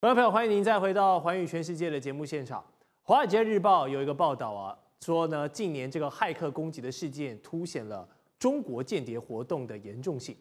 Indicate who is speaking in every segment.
Speaker 1: 观众朋友，欢迎您再回到《环宇全世界》的节目现场。《华尔街日报》有一个报道啊，说呢，近年这个骇客攻击的事件凸显了中国间谍活动的严重性。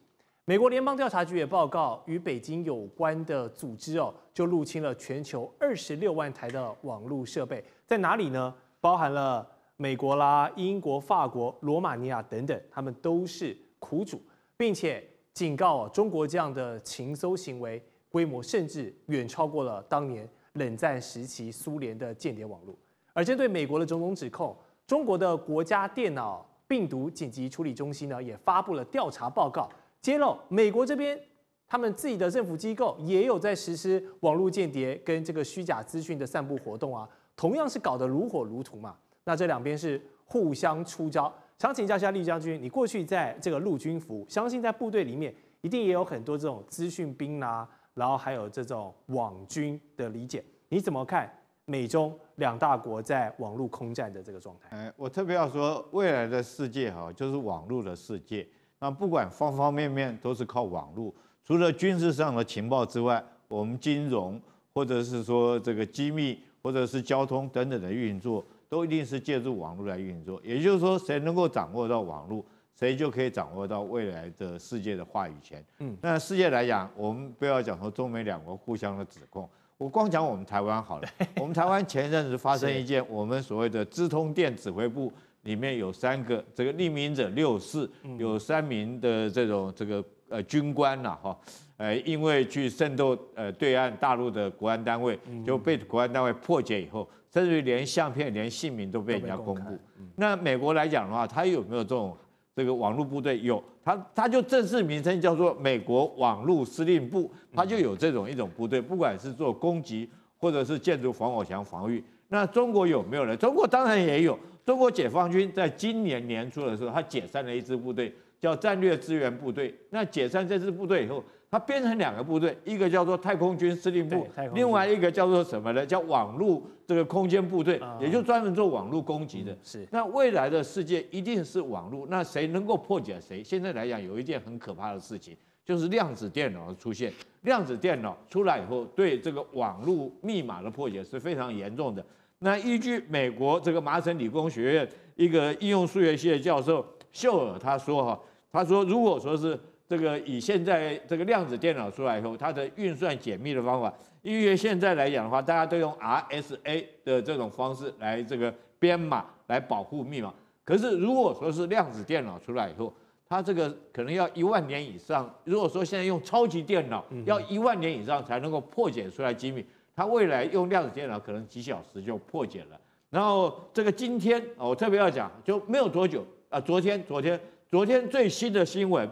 Speaker 1: 美国联邦调查局也报告，与北京有关的组织哦，就入侵了全球二十六万台的网络设备，在哪里呢？包含了美国啦、英国、法国、罗马尼亚等等，他们都是苦主，并且警告啊中国这样的情搜行为。规模甚至远超过了当年冷战时期苏联的间谍网络。而针对美国的种种指控，中国的国家电脑病毒紧急处理中心呢，也发布了调查报告，揭露美国这边他们自己的政府机构也有在实施网络间谍跟这个虚假资讯的散布活动啊，同样是搞得如火如荼嘛。那这两边是互相出招。想请教一下厉将军，你过去在这个陆军服务，相信在部队里面一定也有很多这种资讯兵啊。然后还有这种网军的理解，你怎么看美中两大国在网络空战的这个状态？
Speaker 2: 哎，我特别要说，未来的世界哈，就是网络的世界。那不管方方面面都是靠网络，除了军事上的情报之外，我们金融或者是说这个机密或者是交通等等的运作，都一定是借助网络来运作。也就是说，谁能够掌握到网络？谁就可以掌握到未来的世界的话语权。嗯，那世界来讲，我们不要讲说中美两国互相的指控，我光讲我们台湾好了。我们台湾前一阵子发生一件，我们所谓的资通电指挥部里面有三个这个匿名者六四，有三名的这种这个呃军官呐哈，呃因为去渗透呃对岸大陆的国安单位，就被国安单位破解以后，甚至于连相片、连姓名都被人家公布。那美国来讲的话，他有没有这种？这个网络部队有，它它就正式名称叫做美国网络司令部，它就有这种一种部队，不管是做攻击或者是建筑防火墙防御。那中国有没有呢？中国当然也有，中国解放军在今年年初的时候，他解散了一支部队，叫战略支援部队。那解散这支部队以后。它编成两个部队，一个叫做太空军司令部，另外一个叫做什么呢？叫网络这个空间部队，也就专门做网络攻击的。
Speaker 1: 是，
Speaker 2: 那未来的世界一定是网络，那谁能够破解谁？现在来讲，有一件很可怕的事情，就是量子电脑的出现。量子电脑出来以后，对这个网络密码的破解是非常严重的。那依据美国这个麻省理工学院一个应用数学系的教授秀尔他说哈，他说如果说是这个以现在这个量子电脑出来以后，它的运算解密的方法，因为现在来讲的话，大家都用 RSA 的这种方式来这个编码来保护密码。可是如果说是量子电脑出来以后，它这个可能要一万年以上。如果说现在用超级电脑，要一万年以上才能够破解出来机密，它未来用量子电脑可能几小时就破解了。然后这个今天我特别要讲，就没有多久啊，昨天昨天昨天最新的新闻。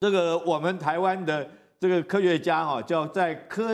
Speaker 2: 这个我们台湾的这个科学家哈，叫在科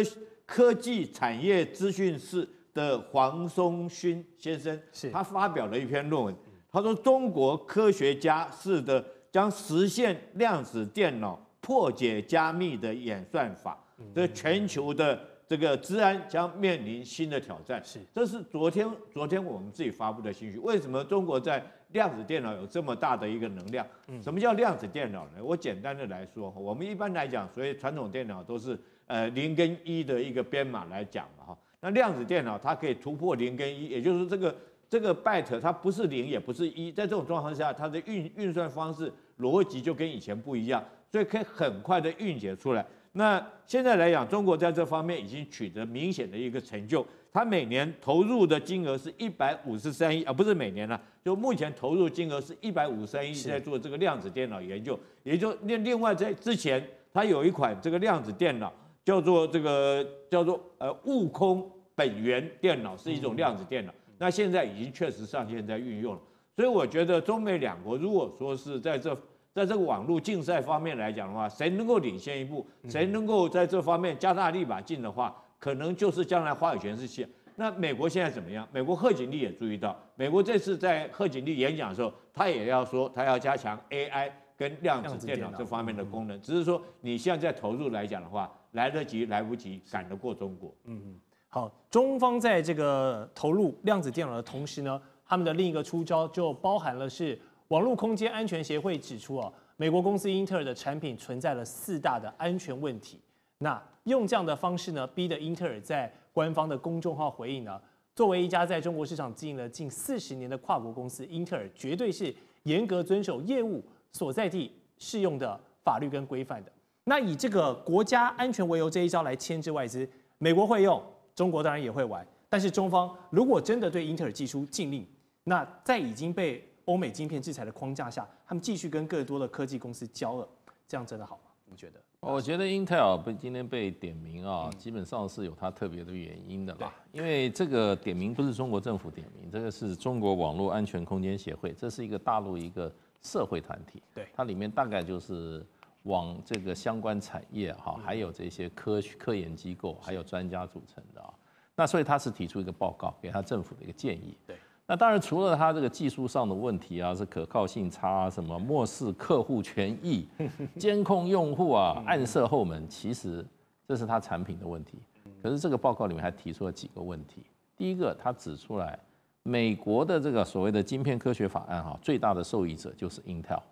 Speaker 2: 科技产业资讯室的黄松勋先生，
Speaker 1: 是
Speaker 2: 他发表了一篇论文。他说，中国科学家是的将实现量子电脑破解加密的演算法，这全球的这个治安将面临新的挑战。
Speaker 1: 是，
Speaker 2: 这是昨天昨天我们自己发布的信息。为什么中国在？量子电脑有这么大的一个能量，什么叫量子电脑呢？我简单的来说，我们一般来讲，所以传统电脑都是呃零跟一的一个编码来讲嘛哈。那量子电脑它可以突破零跟一，也就是这个这个 byte 它不是零也不是一，在这种状况下，它的运运算方式逻辑就跟以前不一样，所以可以很快的运解出来。那现在来讲，中国在这方面已经取得明显的一个成就。它每年投入的金额是一百五十三亿，啊，不是每年了，就目前投入金额是一百五十三亿，在做这个量子电脑研究。也就另另外在之前，它有一款这个量子电脑，叫做这个叫做呃悟空本源电脑，是一种量子电脑。那现在已经确实上线在运用了。所以我觉得中美两国如果说是在这在这个网络竞赛方面来讲的话，谁能够领先一步，谁能够在这方面加大力把劲的话。可能就是将来话语权是线。那美国现在怎么样？美国贺锦丽也注意到，美国这次在贺锦丽演讲的时候，他也要说他要加强 AI 跟量子电脑这方面的功能。只是说你现在投入来讲的话，来得及来不及，赶得过中国。嗯
Speaker 1: 嗯。好，中方在这个投入量子电脑的同时呢，他们的另一个出招就包含了是网络空间安全协会指出啊，美国公司英特尔的产品存在了四大的安全问题。那用这样的方式呢，逼得英特尔在官方的公众号回应呢，作为一家在中国市场经营了近四十年的跨国公司，英特尔绝对是严格遵守业务所在地适用的法律跟规范的。那以这个国家安全为由这一招来牵制外资，美国会用，中国当然也会玩。但是中方如果真的对英特尔寄出禁令，那在已经被欧美晶片制裁的框架下，他们继续跟更多的科技公司交恶，这样真的好吗？你觉得？
Speaker 3: 我觉得 Intel 被今天被点名啊，基本上是有它特别的原因的啦。因为这个点名不是中国政府点名，这个是中国网络安全空间协会，这是一个大陆一个社会团体。
Speaker 1: 对，
Speaker 3: 它里面大概就是往这个相关产业哈，还有这些科科研机构，还有专家组成的啊。那所以他是提出一个报告，给他政府的一个建议。
Speaker 1: 对。
Speaker 3: 那当然，除了它这个技术上的问题啊，是可靠性差啊，什么漠视客户权益、监控用户啊、暗设后门，其实这是它产品的问题。可是这个报告里面还提出了几个问题。第一个，他指出来，美国的这个所谓的晶片科学法案哈，最大的受益者就是 Intel。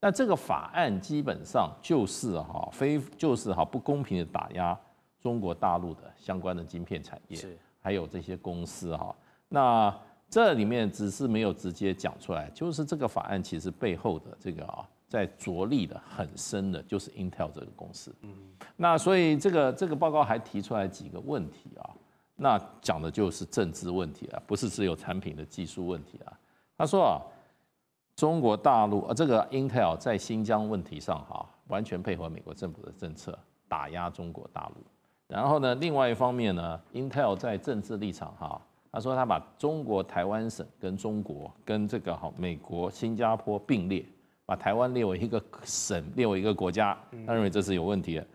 Speaker 3: 那这个法案基本上就是哈非就是哈不公平的打压中国大陆的相关的晶片产业，还有这些公司哈。那这里面只是没有直接讲出来，就是这个法案其实背后的这个啊，在着力的很深的，就是 Intel 这个公司。嗯，那所以这个这个报告还提出来几个问题啊，那讲的就是政治问题啊，不是只有产品的技术问题啊。他说啊，中国大陆啊，这个 Intel 在新疆问题上哈，完全配合美国政府的政策，打压中国大陆。然后呢，另外一方面呢，Intel 在政治立场哈。他说他把中国台湾省跟中国跟这个哈美国新加坡并列，把台湾列为一个省，列为一个国家，他认为这是有问题的。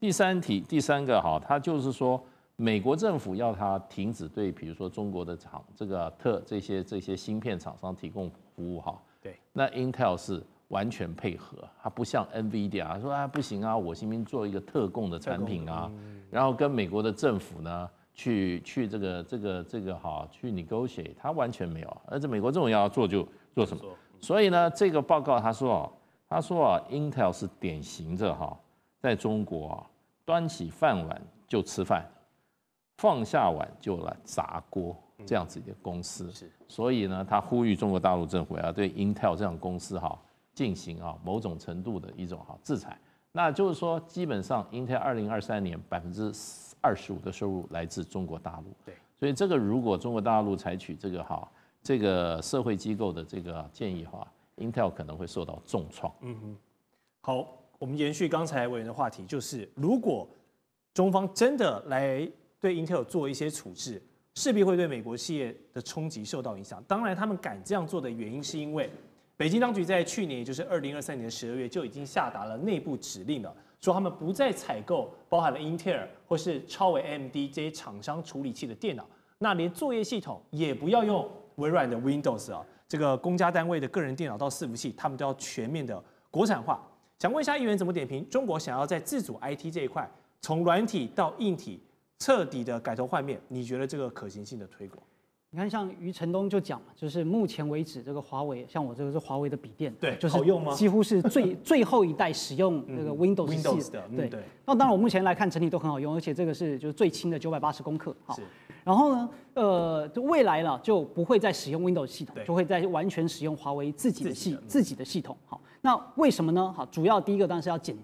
Speaker 3: 第三题，第三个哈，他就是说美国政府要他停止对比如说中国的厂这个特这些这些芯片厂商提供服务哈。
Speaker 1: 对，
Speaker 3: 那 Intel 是完全配合，它不像 NVIDIA 说啊不行啊，我新兵做一个特供的产品啊，然后跟美国的政府呢。去去这个这个这个哈，去 negotiate，他完全没有，而且美国这种要做就做什么，所以呢，这个报告他说啊，他说啊，Intel 是典型的哈，在中国啊，端起饭碗就吃饭，放下碗就来砸锅这样子的公司，是，所以呢，他呼吁中国大陆政府要对 Intel 这样公司哈进行啊某种程度的一种哈制裁，那就是说，基本上 Intel 二零二三年百分之。二十五的收入来自中国大陆，
Speaker 1: 对，
Speaker 3: 所以这个如果中国大陆采取这个哈这个社会机构的这个建议的话，Intel 可能会受到重创。嗯
Speaker 1: 哼，好，我们延续刚才委员的话题，就是如果中方真的来对 Intel 做一些处置，势必会对美国企业的冲击受到影响。当然，他们敢这样做的原因，是因为北京当局在去年，也就是二零二三年十二月就已经下达了内部指令了。说他们不再采购包含了英特尔或是超微 AMD 这些厂商处理器的电脑，那连作业系统也不要用微软的 Windows 啊，这个公家单位的个人电脑到伺服器，他们都要全面的国产化。想问一下议员怎么点评？中国想要在自主 IT 这一块，从软体到硬体彻底的改头换面，你觉得这个可行性的推广？
Speaker 4: 你看，像余承东就讲嘛，就是目前为止，这个华为，像我这个是华为的笔电，
Speaker 1: 对，
Speaker 4: 就是
Speaker 1: 好用吗？
Speaker 4: 几乎是最最后一代使用那个 Windows 系
Speaker 1: 的，
Speaker 4: 对对。那当然，我目前来看整体都很好用，而且这个是就是最轻的九百八十公克，好。然后呢，呃，就未来了就不会再使用 Windows 系统，就会在完全使用华为自己的系自己的系统，好。那为什么呢？好，主要第一个当然是要减。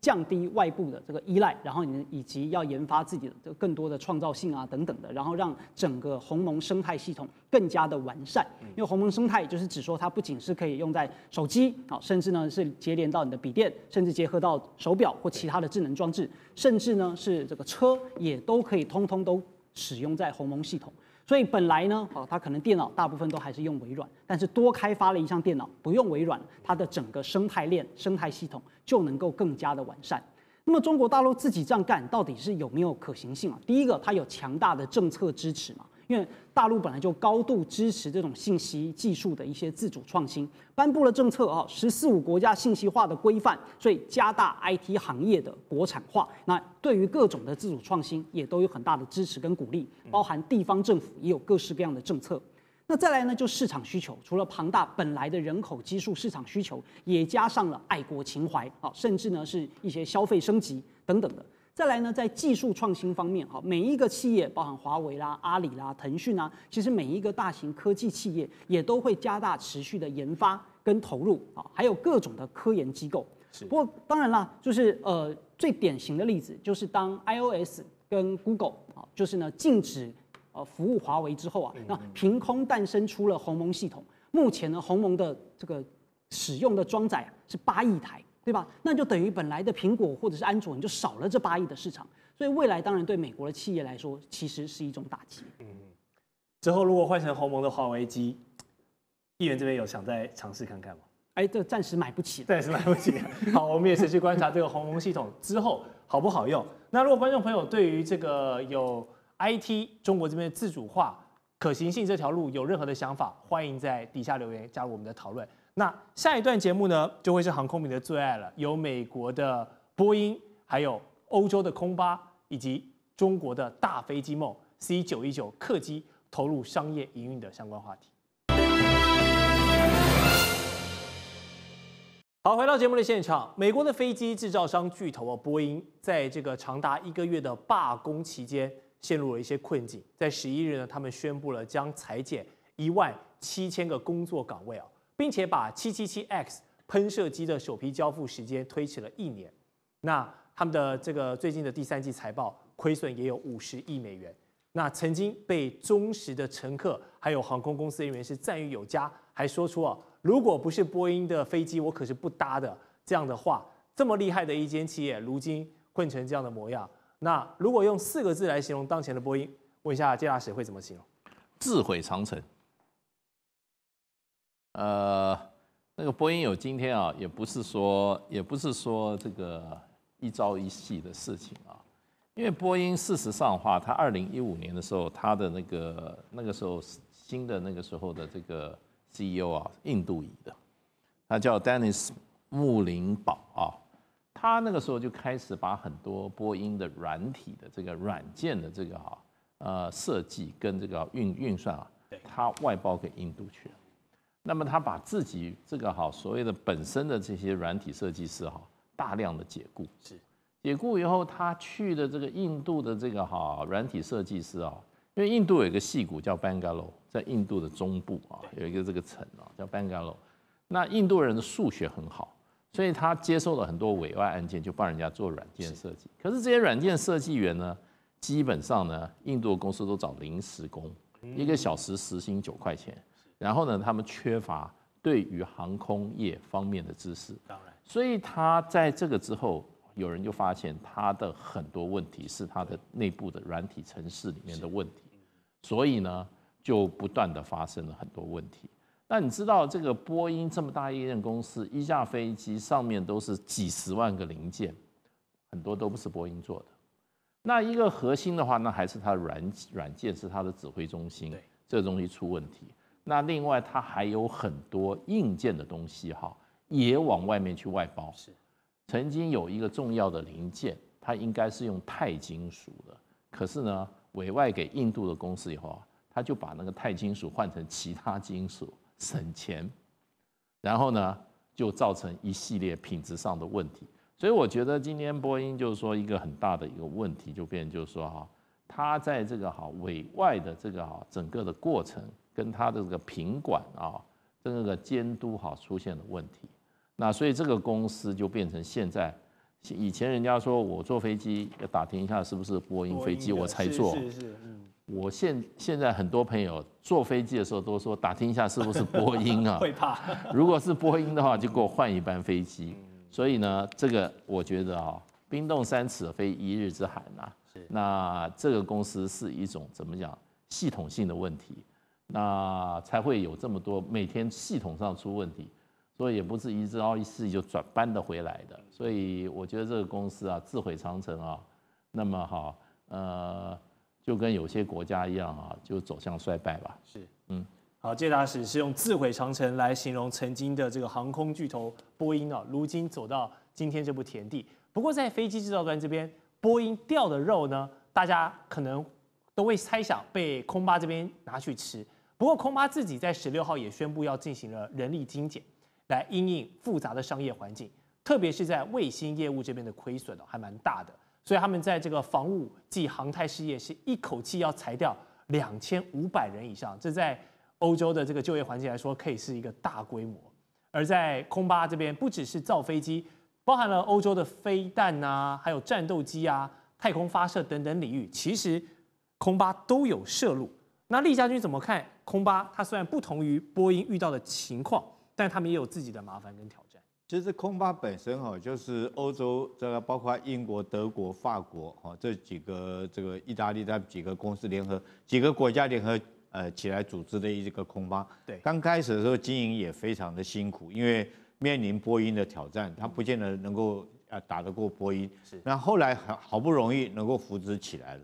Speaker 4: 降低外部的这个依赖，然后你以及要研发自己的这更多的创造性啊等等的，然后让整个鸿蒙生态系统更加的完善。因为鸿蒙生态就是指说它不仅是可以用在手机啊，甚至呢是接连到你的笔电，甚至结合到手表或其他的智能装置，甚至呢是这个车也都可以通通都使用在鸿蒙系统。所以本来呢，哦，它可能电脑大部分都还是用微软，但是多开发了一项电脑不用微软，它的整个生态链、生态系统就能够更加的完善。那么中国大陆自己这样干，到底是有没有可行性啊？第一个，它有强大的政策支持嘛？因为大陆本来就高度支持这种信息技术的一些自主创新，颁布了政策啊，“十四五”国家信息化的规范，所以加大 IT 行业的国产化。那对于各种的自主创新，也都有很大的支持跟鼓励，包含地方政府也有各式各样的政策。那再来呢，就市场需求，除了庞大本来的人口基数市场需求，也加上了爱国情怀啊，甚至呢是一些消费升级等等的。再来呢，在技术创新方面，哈，每一个企业，包含华为啦、阿里啦、腾讯啊，其实每一个大型科技企业也都会加大持续的研发跟投入啊，还有各种的科研机构。不过当然啦，就是呃，最典型的例子就是当 iOS 跟 Google 啊，就是呢禁止呃服务华为之后啊，那凭空诞生出了鸿蒙系统。目前呢，鸿蒙的这个使用的装载是八亿台。对吧？那就等于本来的苹果或者是安卓，你就少了这八亿的市场。所以未来当然对美国的企业来说，其实是一种打击。嗯，
Speaker 1: 之后如果换成鸿蒙的华为机，议员这边有想再尝试看看吗？
Speaker 4: 哎，这暂时买不起，
Speaker 1: 暂时买不起。好，我们也是去观察这个鸿蒙系统之后好不好用。那如果观众朋友对于这个有 IT 中国这边自主化可行性这条路有任何的想法，欢迎在底下留言加入我们的讨论。那下一段节目呢，就会是航空迷的最爱了，有美国的波音，还有欧洲的空巴，以及中国的大飞机梦 C 九一九客机投入商业营运的相关话题。好，回到节目的现场，美国的飞机制造商巨头啊，波音，在这个长达一个月的罢工期间，陷入了一些困境。在十一日呢，他们宣布了将裁减一万七千个工作岗位啊。并且把 777X 喷射机的首批交付时间推迟了一年。那他们的这个最近的第三季财报亏损也有五十亿美元。那曾经被忠实的乘客还有航空公司人员是赞誉有加，还说出啊，如果不是波音的飞机，我可是不搭的这样的话。这么厉害的一间企业，如今混成这样的模样。那如果用四个字来形容当前的波音，问一下接大使会怎么形容？
Speaker 3: 自毁长城。呃，那个波音有今天啊，也不是说，也不是说这个一朝一夕的事情啊。因为波音事实上的话，它二零一五年的时候，它的那个那个时候新的那个时候的这个 CEO 啊，印度裔的，他叫 Dennis 穆林堡啊，他那个时候就开始把很多波音的软体的这个软件的这个啊呃设计跟这个运运算啊，他外包给印度去了。那么他把自己这个哈所谓的本身的这些软体设计师哈大量的解雇，
Speaker 1: 是
Speaker 3: 解雇以后，他去的这个印度的这个哈软体设计师啊，因为印度有一个戏谷叫 Bangalore，在印度的中部啊有一个这个城啊叫 Bangalore，那印度人的数学很好，所以他接受了很多委外案件，就帮人家做软件设计。可是这些软件设计员呢，基本上呢，印度的公司都找临时工，一个小时时薪九块钱。然后呢，他们缺乏对于航空业方面的知识，
Speaker 1: 当然，
Speaker 3: 所以他在这个之后，有人就发现他的很多问题是他的内部的软体城市里面的问题，所以呢，就不断的发生了很多问题。那你知道这个波音这么大一间公司，一架飞机上面都是几十万个零件，很多都不是波音做的。那一个核心的话，那还是它的软软件是它的指挥中心，这个东西出问题。那另外，它还有很多硬件的东西哈，也往外面去外包。
Speaker 1: 是，
Speaker 3: 曾经有一个重要的零件，它应该是用钛金属的，可是呢，委外给印度的公司以后啊，他就把那个钛金属换成其他金属，省钱，然后呢，就造成一系列品质上的问题。所以我觉得今天波音就是说一个很大的一个问题，就变就是说哈，它在这个哈委外的这个哈整个的过程。跟他的这个品管啊，这个监督哈出现了问题，那所以这个公司就变成现在，以前人家说我坐飞机要打听一下是不是波音飞机我才坐，
Speaker 1: 是是嗯，
Speaker 3: 我现现在很多朋友坐飞机的时候都说打听一下是不是波音啊，
Speaker 1: 会怕，
Speaker 3: 如果是波音的话就给我换一班飞机，所以呢这个我觉得啊，冰冻三尺非一日之寒呐，那这个公司是一种怎么讲系统性的问题。那才会有这么多每天系统上出问题，所以也不是一朝一夕就转搬的回来的。所以我觉得这个公司啊，自毁长城啊，那么哈，呃，就跟有些国家一样啊，就走向衰败吧。
Speaker 1: 是，嗯，好，谢大使是用自毁长城来形容曾经的这个航空巨头波音啊，如今走到今天这步田地。不过在飞机制造端这边，波音掉的肉呢，大家可能都会猜想被空巴这边拿去吃。不过，空巴自己在十六号也宣布要进行了人力精简，来因应复杂的商业环境，特别是在卫星业务这边的亏损哦，还蛮大的。所以他们在这个防务及航太事业是一口气要裁掉两千五百人以上，这在欧洲的这个就业环境来说，可以是一个大规模。而在空巴这边，不只是造飞机，包含了欧洲的飞弹啊，还有战斗机啊、太空发射等等领域，其实空巴都有涉入。那厉家军怎么看空巴？它虽然不同于波音遇到的情况，但他们也有自己的麻烦跟挑战。
Speaker 2: 其实空巴本身哈，就是欧洲这个包括英国、德国、法国哈这几个这个意大利的几个公司联合几个国家联合呃起来组织的一个空巴。
Speaker 1: 对，
Speaker 2: 刚开始的时候经营也非常的辛苦，因为面临波音的挑战，它不见得能够啊打得过波音。
Speaker 1: 是。
Speaker 2: 那后来好好不容易能够扶植起来了。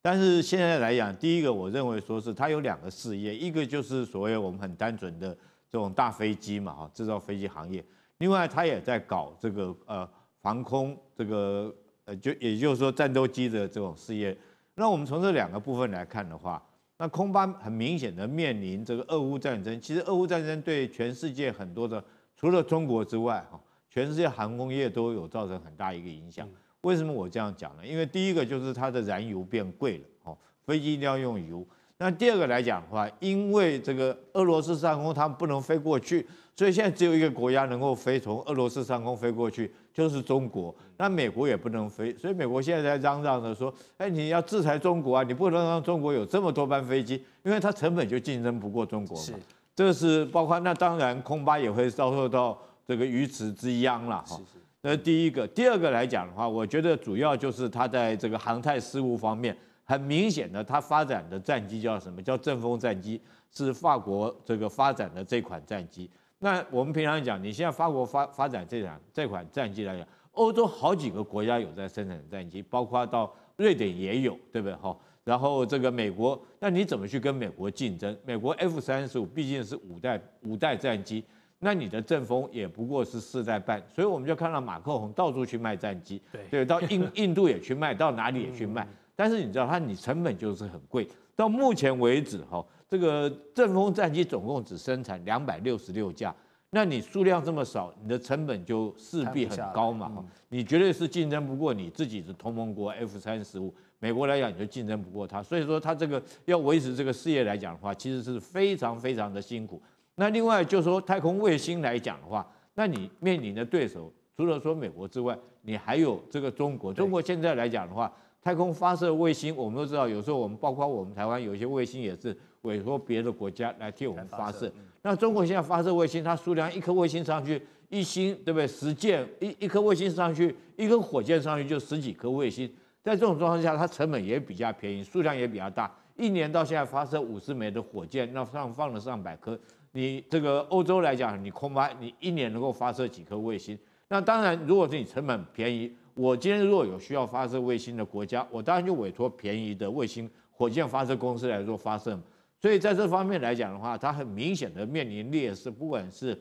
Speaker 2: 但是现在来讲，第一个我认为说是它有两个事业，一个就是所谓我们很单纯的这种大飞机嘛，哈，制造飞机行业。另外，它也在搞这个呃防空这个呃就也就是说战斗机的这种事业。那我们从这两个部分来看的话，那空巴很明显的面临这个俄乌战争。其实俄乌战争对全世界很多的除了中国之外，哈，全世界航空业都有造成很大一个影响。为什么我这样讲呢？因为第一个就是它的燃油变贵了，哦，飞机一定要用油。那第二个来讲的话，因为这个俄罗斯上空它不能飞过去，所以现在只有一个国家能够飞从俄罗斯上空飞过去，就是中国。那美国也不能飞，所以美国现在在嚷嚷着说：“哎，你要制裁中国啊，你不能让中国有这么多班飞机，因为它成本就竞争不过中国嘛。”这是包括那当然空巴也会遭受到这个鱼池之殃了哈。那第一个，第二个来讲的话，我觉得主要就是它在这个航太事务方面，很明显的，它发展的战机叫什么？叫阵风战机，是法国这个发展的这款战机。那我们平常讲，你现在法国发发展这款这款战机来讲，欧洲好几个国家有在生产战机，包括到瑞典也有，对不对？哈，然后这个美国，那你怎么去跟美国竞争？美国 F 三十五毕竟是五代五代战机。那你的阵风也不过是四代半，所以我们就看到马克龙到处去卖战机，对，到印 印度也去卖，到哪里也去卖。但是你知道，它你成本就是很贵。到目前为止，哈，这个阵风战机总共只生产两百六十六架，那你数量这么少，你的成本就势必很高嘛，哈，你绝对是竞争不过你自己的同盟国 F 三十五，美国来讲你就竞争不过它。所以说，它这个要维持这个事业来讲的话，其实是非常非常的辛苦。那另外就是说太空卫星来讲的话，那你面临的对手除了说美国之外，你还有这个中国。中国现在来讲的话，太空发射卫星，我们都知道，有时候我们包括我们台湾有一些卫星也是委托别的国家来替我们发射。那中国现在发射卫星，它数量一颗卫星上去一星，对不对？十件一一颗卫星上去，一根火箭上去就十几颗卫星。在这种状况下，它成本也比较便宜，数量也比较大。一年到现在发射五十枚的火箭，那上放了上百颗。你这个欧洲来讲，你空巴你一年能够发射几颗卫星？那当然，如果是你成本便宜，我今天如果有需要发射卫星的国家，我当然就委托便宜的卫星火箭发射公司来做发射。所以在这方面来讲的话，它很明显的面临劣势，不管是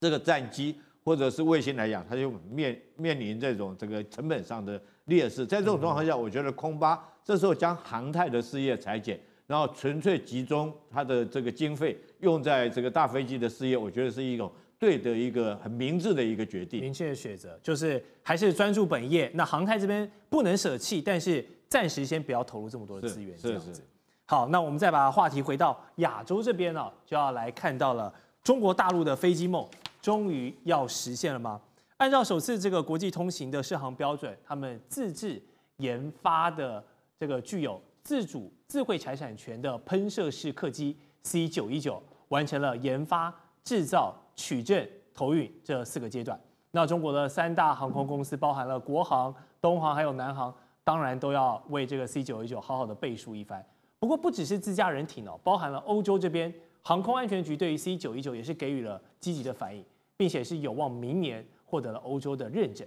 Speaker 2: 这个战机或者是卫星来讲，它就面面临这种这个成本上的劣势。在这种状况下，我觉得空巴这时候将航太的事业裁减。然后纯粹集中它的这个经费用在这个大飞机的事业，我觉得是一种对的一个很明智的一个决定。
Speaker 1: 明确的选择就是还是专注本业。那航太这边不能舍弃，但是暂时先不要投入这么多的资源。这样子。好，那我们再把话题回到亚洲这边呢，就要来看到了中国大陆的飞机梦终于要实现了吗？按照首次这个国际通行的适航标准，他们自制研发的这个具有。自主智慧财产权的喷射式客机 C 九一九完成了研发、制造、取证、投运这四个阶段。那中国的三大航空公司，包含了国航、东航还有南航，当然都要为这个 C 九一九好好的背书一番。不过不只是自家人挺哦，包含了欧洲这边航空安全局对于 C 九一九也是给予了积极的反应，并且是有望明年获得了欧洲的认证。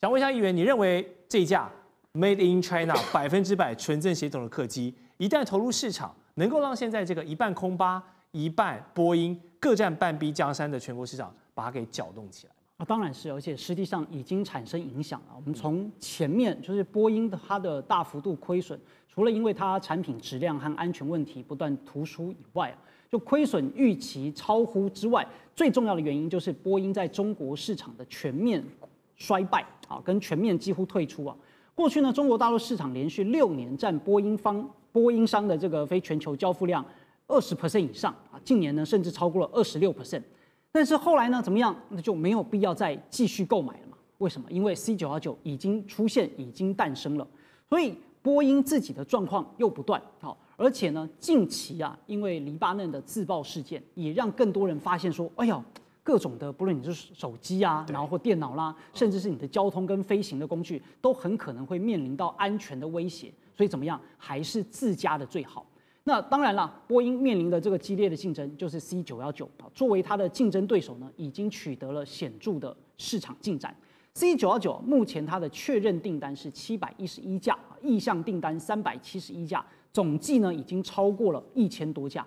Speaker 1: 想问一下议员，你认为这架？Made in China，百分之百纯正血统的客机，一旦投入市场，能够让现在这个一半空巴、一半波音各占半壁江山的全国市场，把它给搅动起来
Speaker 4: 啊，当然是，而且实际上已经产生影响了。我们从前面就是波音的它的大幅度亏损，除了因为它产品质量和安全问题不断突出以外啊，就亏损预期超乎之外，最重要的原因就是波音在中国市场的全面衰败啊，跟全面几乎退出啊。过去呢，中国大陆市场连续六年占波音方波音商的这个非全球交付量二十 percent 以上啊，近年呢甚至超过了二十六 percent。但是后来呢，怎么样？那就没有必要再继续购买了嘛？为什么？因为 C 九幺九已经出现，已经诞生了，所以波音自己的状况又不断好。而且呢，近期啊，因为黎巴嫩的自爆事件，也让更多人发现说，哎呀，各种的，不论你是手机啊，然后或电脑啦，甚至是你的交通跟飞行的工具，都很可能会面临到安全的威胁。所以怎么样，还是自家的最好。那当然了，波音面临的这个激烈的竞争，就是 C 九幺九啊，作为它的竞争对手呢，已经取得了显著的市场进展。C 九幺九目前它的确认订单是七百一十一架，意向订单三百七十一架。总计呢已经超过了一千多架，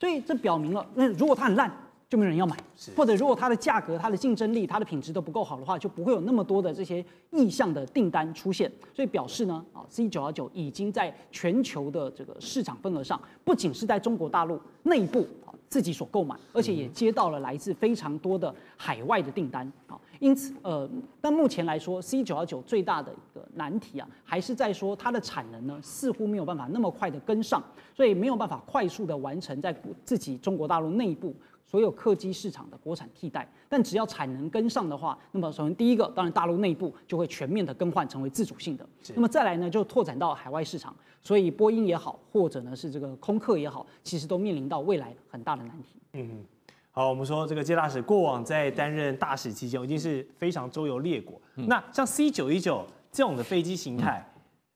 Speaker 4: 所以这表明了，那如果它很烂，就没有人要买；或者如果它的价格、它的竞争力、它的品质都不够好的话，就不会有那么多的这些意向的订单出现。所以表示呢，啊，C 九幺九已经在全球的这个市场份额上，不仅是在中国大陆内部啊自己所购买，而且也接到了来自非常多的海外的订单啊。因此，呃，但目前来说，C 九幺九最大的一个难题啊，还是在说它的产能呢，似乎没有办法那么快的跟上，所以没有办法快速的完成在自己中国大陆内部所有客机市场的国产替代。但只要产能跟上的话，那么首先第一个，当然大陆内部就会全面的更换成为自主性的。那么再来呢，就拓展到海外市场。所以波音也好，或者呢是这个空客也好，其实都面临到未来很大的难题。嗯。
Speaker 1: 好，我们说这个接大使过往在担任大使期间，已经是非常周游列国。那像 C 九一九这种的飞机形态，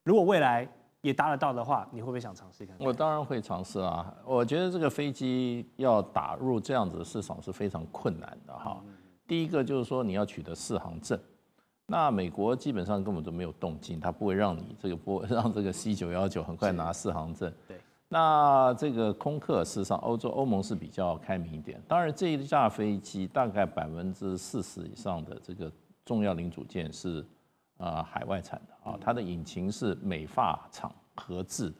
Speaker 1: 如果未来也达得到的话，你会不会想尝试看？
Speaker 3: 我当然会尝试啊！我觉得这个飞机要打入这样子的市场是非常困难的哈。第一个就是说你要取得适航证，那美国基本上根本都没有动静，他不会让你这个波 让这个 C 九幺九很快拿适航证。
Speaker 1: 对。
Speaker 3: 那这个空客，事实上，欧洲欧盟是比较开明一点。当然，这一架飞机大概百分之四十以上的这个重要零组件是呃海外产的啊，它的引擎是美发厂合制的。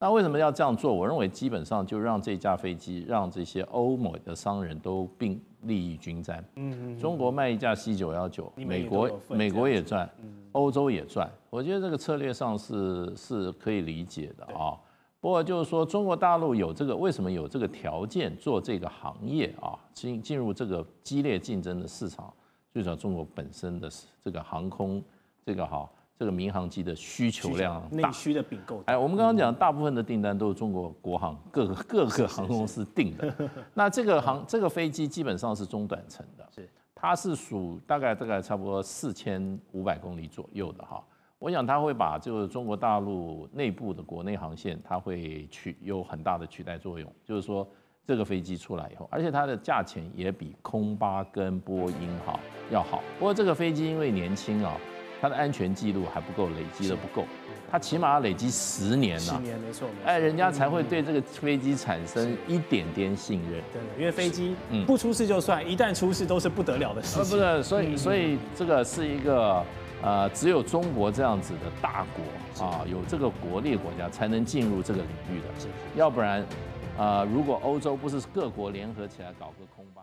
Speaker 3: 那为什么要这样做？我认为基本上就让这架飞机让这些欧美的商人都并利益均沾。嗯嗯。中国卖一架 C 九幺九，美国美国也赚，欧洲也赚。我觉得这个策略上是是可以理解的啊。不过就是说，中国大陆有这个为什么有这个条件做这个行业啊？进进入这个激烈竞争的市场，最少中国本身的这个航空这个哈这个民航机的需求量
Speaker 1: 大，内需的并购。
Speaker 3: 哎，我们刚刚讲，大部分的订单都是中国国航各个各个航空公司订的。那这个航这个飞机基本上是中短程的，
Speaker 1: 是
Speaker 3: 它是属大概大概差不多四千五百公里左右的哈。我想它会把这个中国大陆内部的国内航线，它会取有很大的取代作用。就是说，这个飞机出来以后，而且它的价钱也比空巴跟波音哈要好。不过这个飞机因为年轻啊，它的安全记录还不够，累积的不够。他起码要累积十年
Speaker 1: 呢，十年没错，
Speaker 3: 哎，人家才会对这个飞机产生一点点信任。
Speaker 1: 对，因为飞机不出事就算，一旦出事都是不得了的事情。
Speaker 3: 不是，所以所以这个是一个。呃，只有中国这样子的大国啊，有这个国力国家才能进入这个领域的，要不然，呃，如果欧洲不是各国联合起来搞个空巴。